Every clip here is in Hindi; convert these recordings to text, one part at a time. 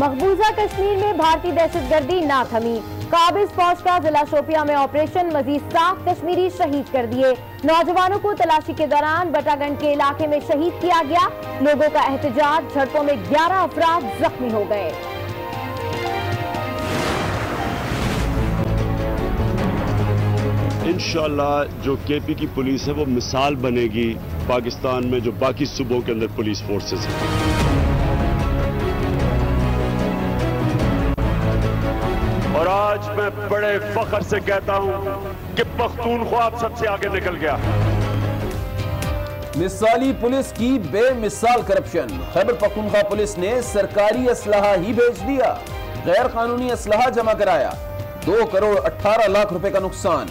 मकबूजा कश्मीर में भारतीय दहशतगर्दी ना थमी काबिज फौज का जिला शोपिया में ऑपरेशन, मजीद सात कश्मीरी शहीद कर दिए। नौजवानों को तलाशी के दौरान बटागंज के इलाके में शहीद किया गया। लोगों का एहतजाज, झड़पों में 11 अफराद जख्मी हो गए। इन जो केपी की पुलिस है, वो मिसाल बनेगी पाकिस्तान में, जो बाकी सूबों के अंदर पुलिस फोर्सेस हैं। मैं बड़े फख्र से कहता हूँ कि पख्तूनख्वा आप सबसे आगे निकल गया। मिसाली पुलिस की बेमिसाल करप्शन। खैबर पख्तूनख्वा पुलिस ने सरकारी असलाहा ही भेज दिया। गैर कानूनी असलाहा जमा कराया। दो करोड़ अठारह लाख रुपए का नुकसान।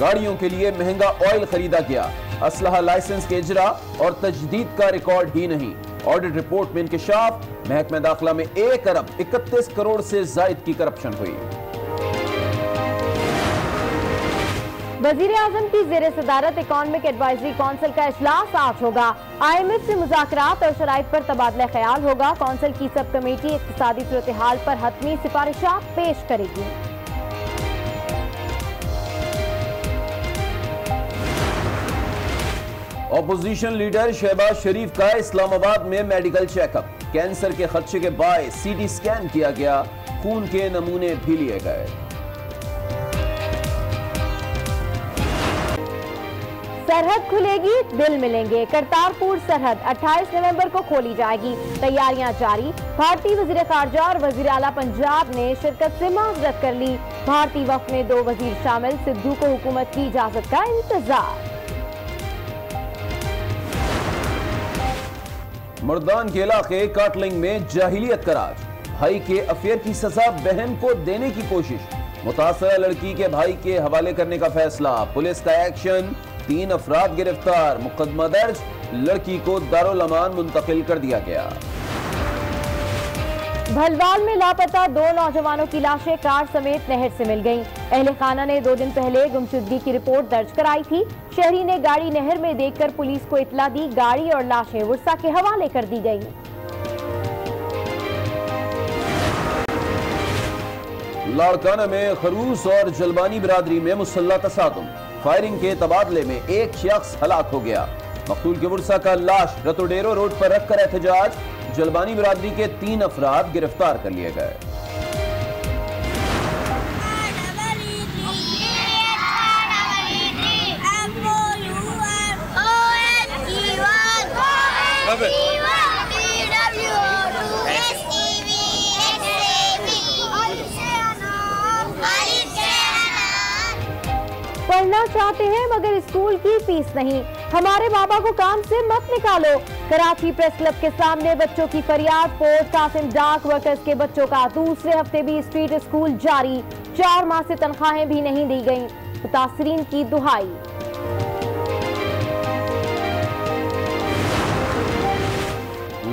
गाड़ियों के लिए महँगा ऑयल खरीदा गया। असलहा लाइसेंस के इजरा और तजदीद का रिकॉर्ड ही नहीं। ऑडिट रिपोर्ट में इंकशाफ महकमा दाखिला में एक अरब इकतीस करोड़ से जायद की करप्शन हुई। वज़ीर आज़म की जेर सदारत इकॉनमिक एडवाइजरी काउंसिल का अजलास आज होगा। आई एम एफ़ से मुजाकर और शराइ पर तबादला ख्याल होगा। काउंसिल की सब कमेटी इकतदी सूरत हाल पर हतमी सिफारिशा पेश करेगी। ऑपोजिशन लीडर शहबाज शरीफ का इस्लामाबाद में मेडिकल चेकअप। कैंसर के खदशे के बाय सीटी स्कैन किया गया। खून के नमूने भी लिए गए। सरहद खुलेगी, दिल मिलेंगे। करतारपुर सरहद 28 नवंबर को खोली जाएगी। तैयारियाँ जारी। भारतीय वज़ीर खारजा और वज़ीर अला पंजाब ने शिरकत से माजरत कर ली। भारतीय वक्त में दो वज़ीर शामिल। सिद्धू को हुकूमत की इजाज़त का इंतज़ार। मर्दान के इलाके काटलिंग में जाहिलियत का राज। भाई के अफेयर की सजा बहन को देने की कोशिश। मुतासर लड़की के भाई के हवाले करने का फैसला। पुलिस का एक्शन तीन अफराद गिरफ़्तार। मुकदमा दर्ज। लड़की को दारुल मुंतकिल कर दिया गया। भलवाल में लापता दो नौजवानों की लाशें कार समेत नहर से मिल गईं। अहले खाना ने दो दिन पहले गुमशुदगी की रिपोर्ट दर्ज कराई थी। शहरी ने गाड़ी नहर में देखकर पुलिस को इतला दी गाड़ी और लाशें वर्षा के हवाले कर दी गई लाड़काना में खरूस और जलबानी बिरादरी में मुसल्ला तसादुम। फायरिंग के तबादले में एक शख्स हलाक हो गया। मकतूल के वर्षा का लाश रतोडेरो रोड पर रखकर एहतजाज, जलबानी बिरादरी के तीन अफराद गिरफ़्तार कर लिए गए। पढ़ना चाहते हैं, मगर स्कूल की फ़ीस नहीं। हमारे बाबा को काम से मत निकालो। कराची प्रेस क्लब के सामने बच्चों की फरियाद पोर्ट कासिम डाक वर्कर्स के बच्चों का दूसरे हफ़्ते भी स्ट्रीट स्कूल जारी। चार माह से तनख्वाहें भी नहीं दी गईं। मुतासरीन की दुहाई।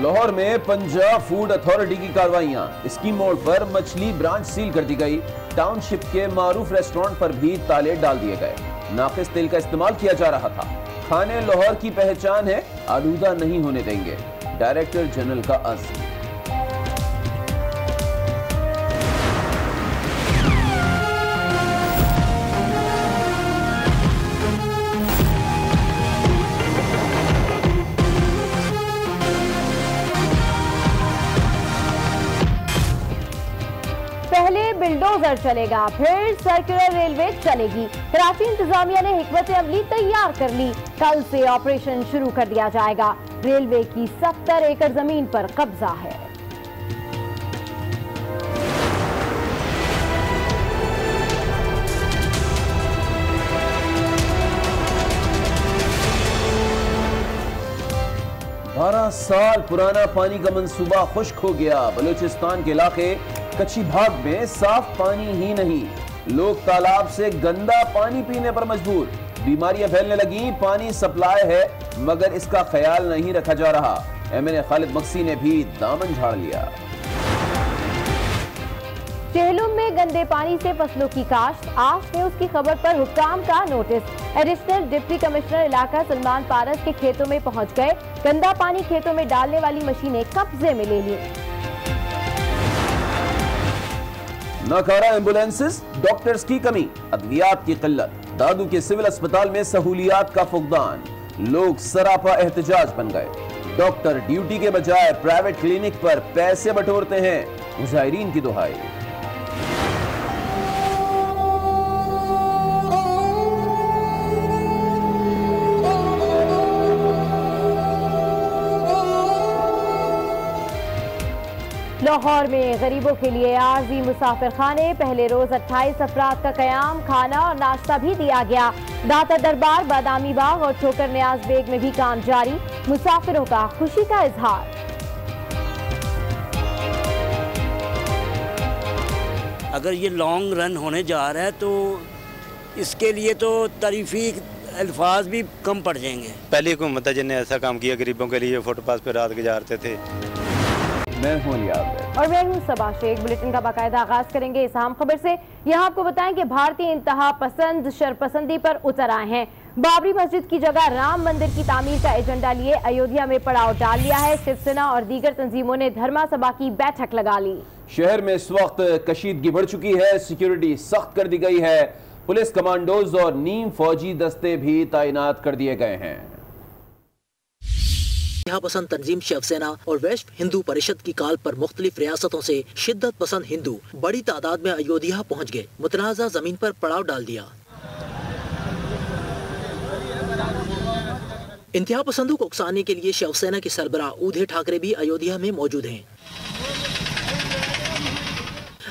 लाहौर में पंजाब फ़ूड अथॉरिटी की कार्रवाइयाँ। स्कीम मोड़ पर मछली ब्रांच सील कर दी गई। टाउनशिप के मारूफ रेस्टोरेंट पर भी ताले डाल दिए गए। नाफिस तेल का इस्तेमाल किया जा रहा था। खाने, लाहौर की पहचान है, आलूदा नहीं होने देंगे। डायरेक्टर जनरल का अज़्म बिल्डोजर चलेगा। फिर सर्कुलर रेलवे चलेगी। कराची इंतजामिया ने हिकमत अमली तैयार कर ली। कल से ऑपरेशन शुरू कर दिया जाएगा। रेलवे की सत्तर एकड़ ज़मीन पर कब्जा है। बारह साल पुराना पानी का मंसूबा खुश्क हो गया। बलूचिस्तान के इलाके कच्ची भाग में साफ़ पानी ही नहीं। लोग तालाब से गंदा पानी पीने पर मजबूर। बीमारियाँ फैलने लगी, पानी सप्लाई है, मगर इसका ख्याल नहीं रखा जा रहा। एमएनए खालिद मक्सी ने भी दामन झाड़ लिया। चेहलुम में गंदे पानी से फ़सलों की काश्त। आज न्यूज़ की खबर पर हुक्काम का नोटिस। एडिशनल डिप्टी कमिश्नर इलाका सलमान पारस के खेतों में पहुँच गए। गंदा पानी खेतों में डालने वाली मशीनें कब्जे में ले ली। नाकारा एम्बुलेंसेस, डॉक्टर्स की कमी अद्वियात की किल्लत, दादू के सिविल अस्पताल में सहूलियात का फुकदान। लोग सरापा एहतजाज बन गए। डॉक्टर ड्यूटी के बजाय प्राइवेट क्लिनिक पर पैसे बटोरते हैं। मुजाहरीन की दुहाई। लाहौर में गरीबों के लिए आरजी मुसाफिर खाने पहले रोज 28 अफराद का कयाम खाना और नाश्ता भी दिया गया। दाता दरबार बादामी बाग और ठोकर न्याज बेग में भी काम जारी। मुसाफिरों का खुशी का इजहार। अगर ये लॉन्ग रन होने जा रहा है तो इसके लिए तो तारीफी अल्फाज भी कम पड़ जाएँगे। पहली हुकूमत है जिन्हें ऐसा काम किया गरीबों के लिए फुटपाथ पर रात गुजारते थे। मैं हूँ और मैं हूँ सबा शेख। बुलेटिन का बाकायदा आगाज़ करेंगे इस अहम खबर से। यहाँ आपको बताएँ कि भारतीय इंतहा पसंद शरपसंदी पर उतर आए हैं। बाबरी मस्जिद की जगह राम मंदिर की तामीर का एजेंडा लिए अयोध्या में पड़ाव डाल लिया है। शिवसेना और दीगर तंजीमों ने धर्मा सभा की बैठक लगा ली। शहर में इस वक्त कशीदगी बढ़ चुकी है। सिक्योरिटी सख्त कर दी गई है। पुलिस कमांडोज और नीम फौजी दस्ते भी तैनात कर दिए गए हैं। यहाँ पसंद तंजीम शिवसेना और वैश्व हिंदू परिषद की काल पर मुख्तलिफ़ रियासतों से शिद्दत पसंद हिंदू बड़ी तादाद में अयोध्या पहुँच गए। मुतनाज़ा ज़मीन पर पड़ाव डाल दिया। इंतहा पसंदों को उकसाने के लिए शिवसेना के सरबरा उधे ठाकरे भी अयोध्या में मौजूद हैं।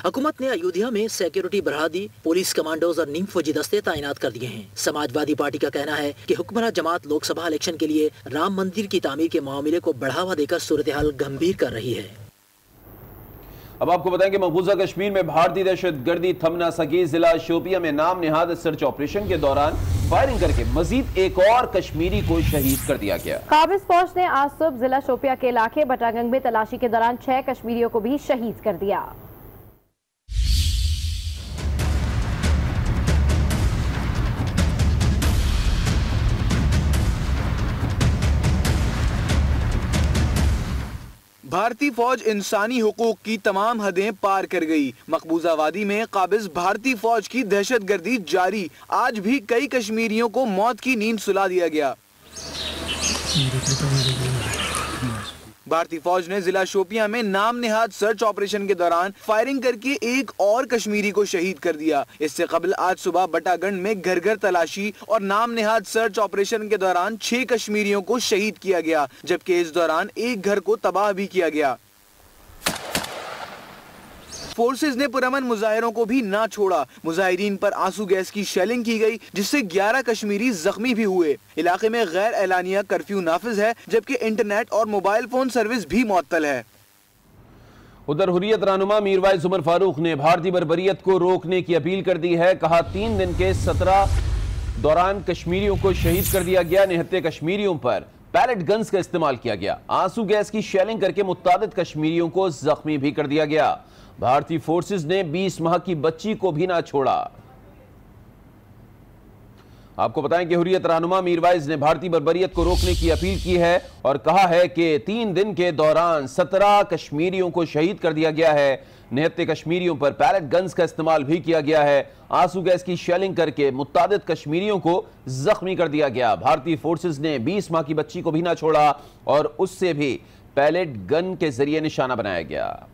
हुकूमत ने अयोध्या में सिक्योरिटी बढ़ा दी। पुलिस कमांडोज और नीम फौजी दस्ते तैनात कर दिए हैं। समाजवादी पार्टी का कहना है कि हुक्मरान जमात लोकसभा इलेक्शन के लिए राम मंदिर की तामीर के मामले को बढ़ावा देकर सूरत हाल गंभीर कर रही है। अब आपको बताएँ कि मकबूजा कश्मीर में भारतीय दहशत गर्दी थमना सकी जिला शोपिया में नाम निहाद सर्च ऑपरेशन के दौरान फायरिंग करके मजीद एक और कश्मीरी को शहीद कर दिया गया। काबिज फौज ने आज सुबह जिला शोपिया के इलाके बटागंग में तलाशी के दौरान छह कश्मीरियों को भी शहीद कर दिया। भारतीय फौज इंसानी हकूक की तमाम हदें पार कर गई। मकबूजा वादी में काबिज भारतीय फौज की दहशत गर्दी जारी। आज भी कई कश्मीरियों को मौत की नींद सुला दिया गया। भारतीय फौज ने जिला शोपिया में नाम निहाद सर्च ऑपरेशन के दौरान फायरिंग करके एक और कश्मीरी को शहीद कर दिया। इससे कबल आज सुबह बटागंड में घर घर तलाशी और नाम निहाद सर्च ऑपरेशन के दौरान छह कश्मीरियों को शहीद किया गया, जबकि इस दौरान एक घर को तबाह भी किया गया। फोर्सेज ने पुरमन मुजाहरों को भी ना छोड़ा। मुजाहरीन पर आँसू गैस की शेलिंग की गई, जिससे 11 कश्मीरी जख्मी भी हुए। इलाके में गैर एलानिया कर्फ्यू नाफिज है, जबकि इंटरनेट और मोबाइल फ़ोन सर्विस भी मअतल है। उधर हुरियत रहनुमा मीरवाइज उमर फारूक ने भारतीय बरबरीत को रोकने की अपील कर दी है। कहा, तीन दिन के सत्रह दौरान कश्मीरियों को शहीद कर दिया गया। निहत्ते कश्मीरियों पर पैलेट गन्स का इस्तेमाल किया गया। आँसू गैस की शेलिंग करके मुताद कश्मीरियों को जख्मी भी कर दिया गया। भारतीय फोर्सेस ने 20 माह की बच्ची को भी ना छोड़ा। आपको बताएँ कि हुरियत रहनुमा मीरवाइज ने भारतीय बरबरीत को रोकने की अपील की है और कहा है कि तीन दिन के दौरान सत्रह कश्मीरियों को शहीद कर दिया गया है। निहत्ते कश्मीरियों पर पैलेट गन्स का इस्तेमाल भी किया गया है। आँसू गैस की शेलिंग करके मुताद कश्मीरियों को जख्मी कर दिया गया। भारतीय फोर्सेज ने 20 माह की बच्ची को भी ना छोड़ा और उससे भी पैलेट गन के ज़रिए निशाना बनाया गया।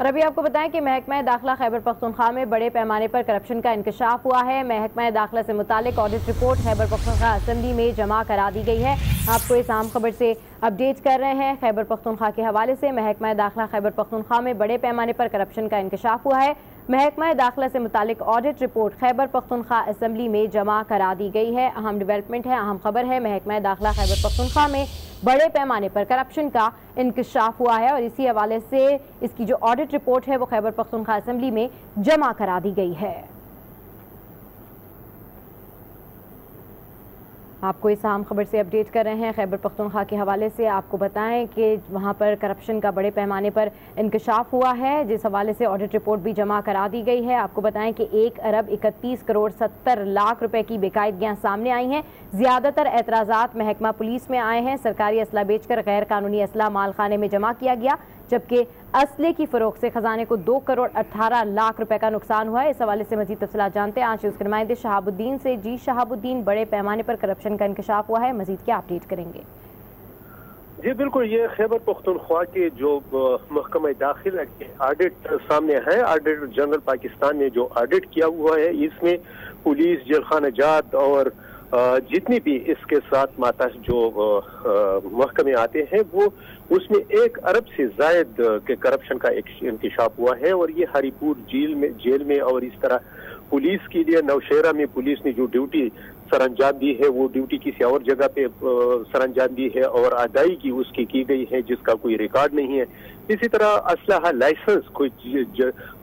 और अभी आपको बताएँ कि महकमा दाखिला खैबर पख्तूनख्वा में बड़े पैमाने पर करप्शन का इंकशाफ हुआ है। महकमा दाखिला से मुतालिक audit report Khyber Pakhtunkhwa assembly में जमा करा दी गई है। आपको इस आम खबर से अपडेट कर रहे हैं। खैबर पख्तूनख्वा के हवाले से महकमा दाखिला खैबर पख्तूनख्वा में बड़े पैमाने पर करप्शन का इंकशाफ हुआ है। महकमा दाखिला से मुतालिक audit report Khyber Pakhtunkhwa assembly में जमा करा दी गई है। अहम डिवेलपमेंट है, अहम खबर है। महकमा दाखिला खैबर पख्तूनख्वा में बड़े पैमाने पर करप्शन का इंकशाफ हुआ है और इसी हवाले से इसकी जो ऑडिट रिपोर्ट है, वो खैबर पख्तनखा असम्बली में जमा करा दी गई है। आपको इस अहम खबर से अपडेट कर रहे हैं। खैबर पख्तूनख्वा के हवाले से आपको बताएँ कि वहाँ पर करप्शन का बड़े पैमाने पर इंकशाफ हुआ है। जिस हवाले से ऑडिट रिपोर्ट भी जमा करा दी गई है। आपको बताएँ कि एक अरब इकतीस करोड़ सत्तर लाख रुपए की बेकायदगियाँ सामने आई हैं। ज़्यादातर एतराज़ात महकमा पुलिस में आए हैं। सरकारी असला बेचकर गैर कानूनी असला माल खाने में जमा किया गया। जबकि असले की फरोख से खजाने को दो करोड़ अठारह लाख रुपए का नुकसान हुआ है। इस हवाले से मजीद तफसला जानते हैं। आज उसके नुमाइंदे शहाबुद्दीन से जी शहाबुद्दीन बड़े पैमाने पर करप्शन का इंकशाफ हुआ है। मजीद क्या अपडेट करेंगे? जी, बिल्कुल, ये खैबर पख्तूनख्वा के जो महकमा दाखिल ऑडिट सामने है। ऑडिट जनरल पाकिस्तान ने जो ऑडिट किया हुआ है, इसमें पुलिस जेल खाना जात और जितनी भी इसके साथ माता जो महकमे आते हैं, वो उसमें एक अरब से जायद के करप्शन का एक इंकशाफ हुआ है और ये हरिपुर जेल में जेल में और इस तरह पुलिस के लिए नौशेरा में पुलिस ने जो ड्यूटी सर अंजाम दी है, वो ड्यूटी किसी और जगह पे सर अंजाम दी है और अदायगी उसकी की गई है, जिसका कोई रिकॉर्ड नहीं है। इसी तरह असलाह लाइसेंस कोई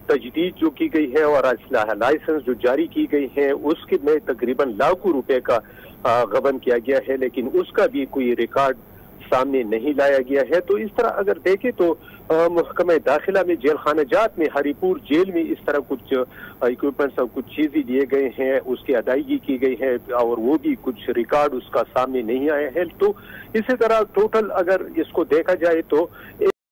तजदीद जो की गई है और लाइसेंस जो जारी की गई है, उसके में तकरीबन लाखों रुपए का गबन किया गया है, लेकिन उसका भी कोई रिकॉर्ड सामने नहीं लाया गया है। तो इस तरह अगर देखें तो महकमा दाखिला में जेल खाना जात में, हरिपुर जेल में इस तरह कुछ इक्विपमेंट्स और कुछ चीज़ें दिए गए हैं, उसकी अदायगी की गई है, और वो भी कुछ रिकॉर्ड उसका सामने नहीं आया है। तो इसी तरह टोटल अगर इसको देखा जाए तो